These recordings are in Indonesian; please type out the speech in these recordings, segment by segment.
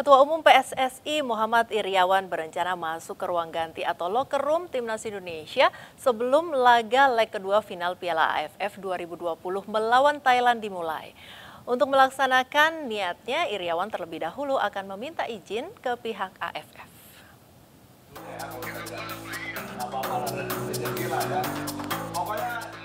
Ketua Umum PSSI Muhammad Iriawan berencana masuk ke ruang ganti atau locker room Timnas Indonesia sebelum laga leg kedua final Piala AFF 2020 melawan Thailand dimulai. Untuk melaksanakan niatnya, Iriawan terlebih dahulu akan meminta izin ke pihak AFF.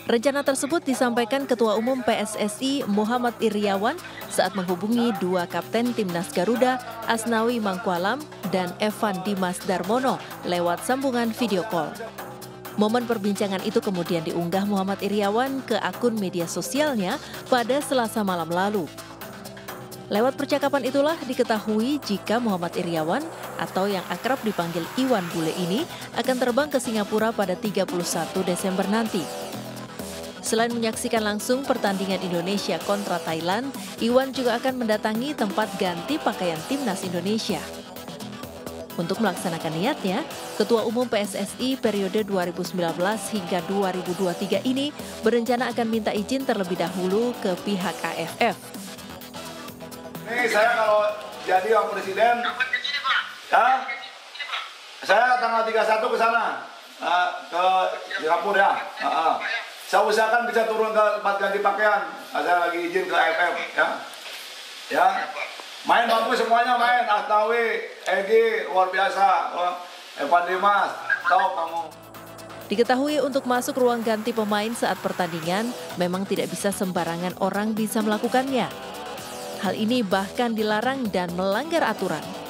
Rencana tersebut disampaikan Ketua Umum PSSI Muhammad Iriawan saat menghubungi dua kapten timnas Garuda, Asnawi Mangkualam dan Evan Dimas Darmono lewat sambungan video call. Momen perbincangan itu kemudian diunggah Muhammad Iriawan ke akun media sosialnya pada Selasa malam lalu. Lewat percakapan itulah diketahui jika Muhammad Iriawan atau yang akrab dipanggil Iwan Bule ini akan terbang ke Singapura pada 31 Desember nanti. Selain menyaksikan langsung pertandingan Indonesia kontra Thailand, Iwan juga akan mendatangi tempat ganti pakaian timnas Indonesia. Untuk melaksanakan niatnya, Ketua Umum PSSI periode 2019 hingga 2023 ini berencana akan minta izin terlebih dahulu ke pihak AFF. Nih saya kalau jadi Wakil Presiden, ya, saya tanggal 31 ke sana, uh, ke Singapura ya. Saya usahakan bisa turun ke tempat ganti pakaian. Saya lagi izin ke AFF ya. Ya. Main bagus semuanya main. Asnawi, Egi luar biasa. Evan Dimas, tahu kamu. Diketahui untuk masuk ruang ganti pemain saat pertandingan memang tidak bisa sembarangan orang bisa melakukannya. Hal ini bahkan dilarang dan melanggar aturan.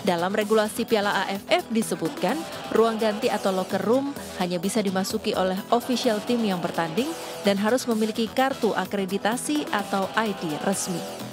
Dalam regulasi Piala AFF disebutkan, ruang ganti atau locker room hanya bisa dimasuki oleh official team yang bertanding dan harus memiliki kartu akreditasi atau ID resmi.